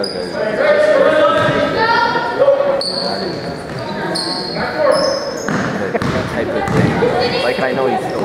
Type of thing. Like I know he's.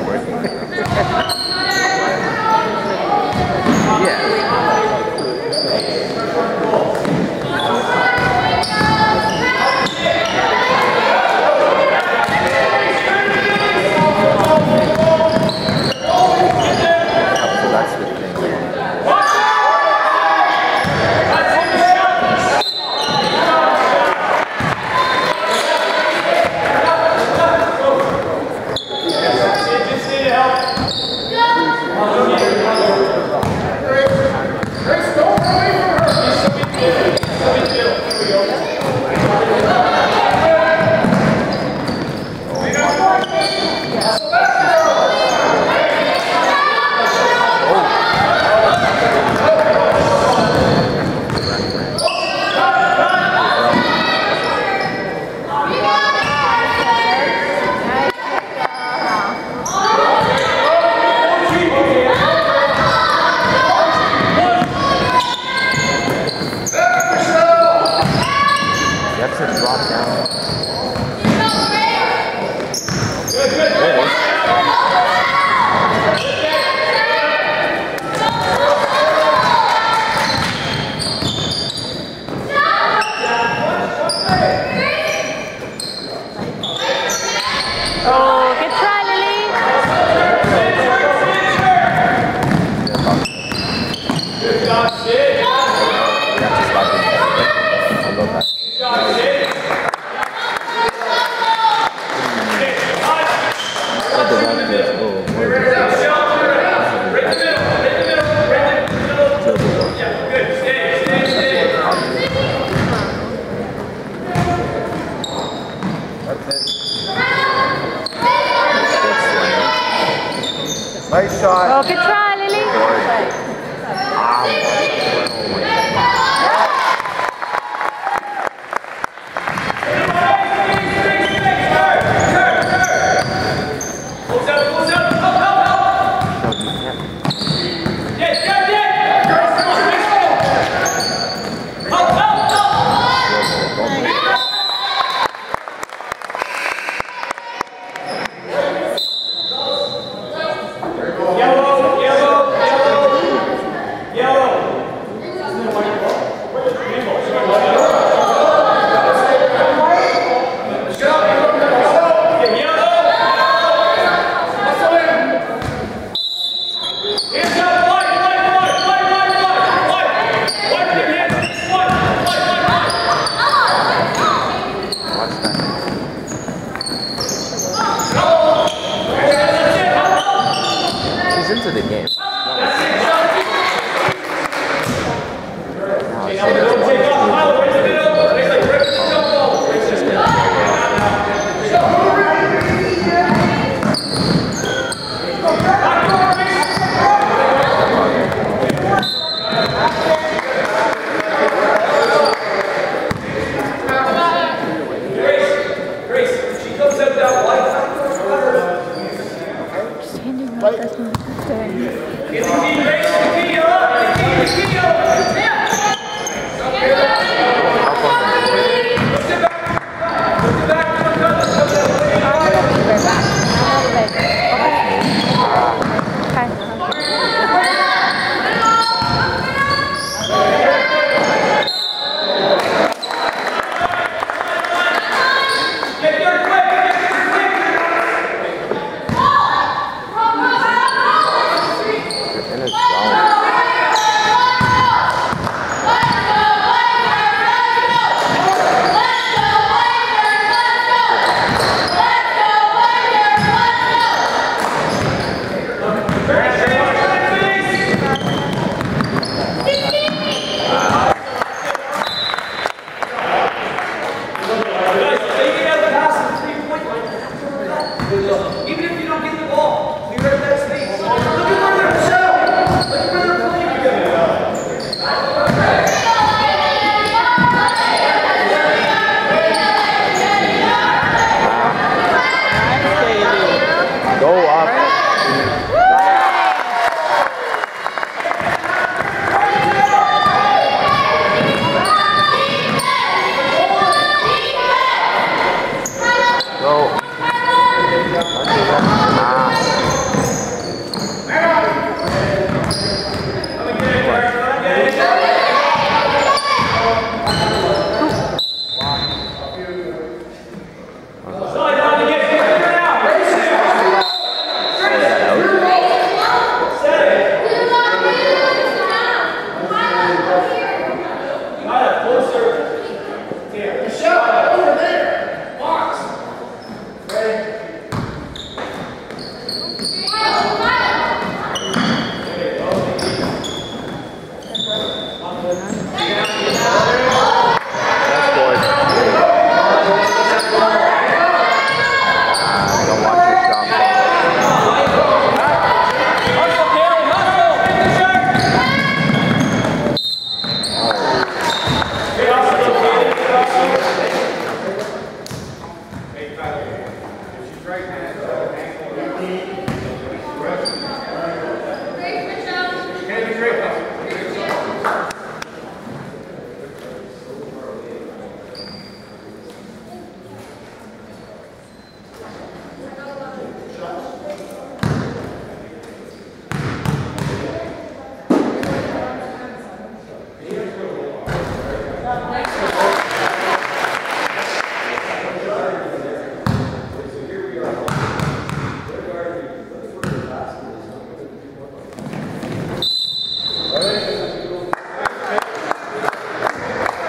Let's go. go on.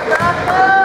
Bravo!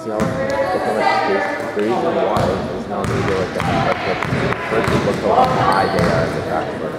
How much space. The reason why is now they do like the first you look how high they are at the back foot.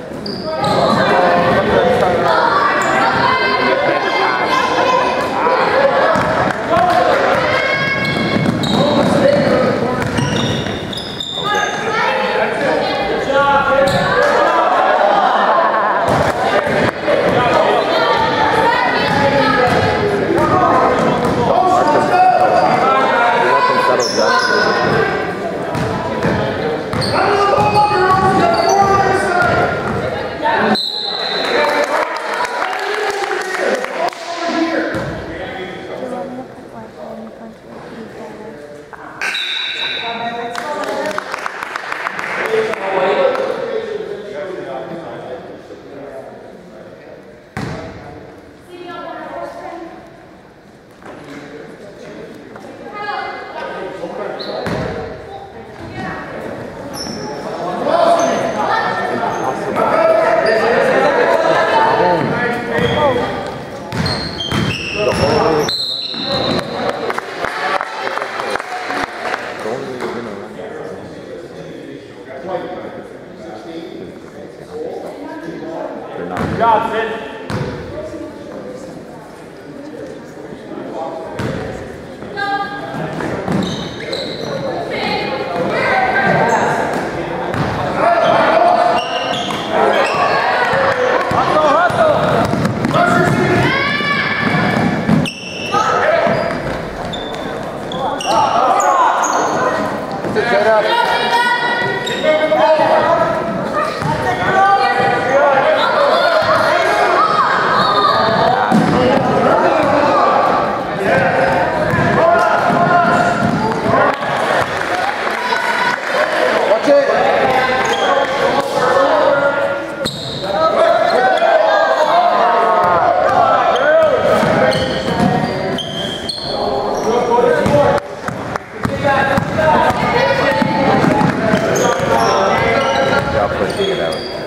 Y'all pushing it out.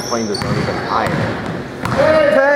they're playing their zone even higher.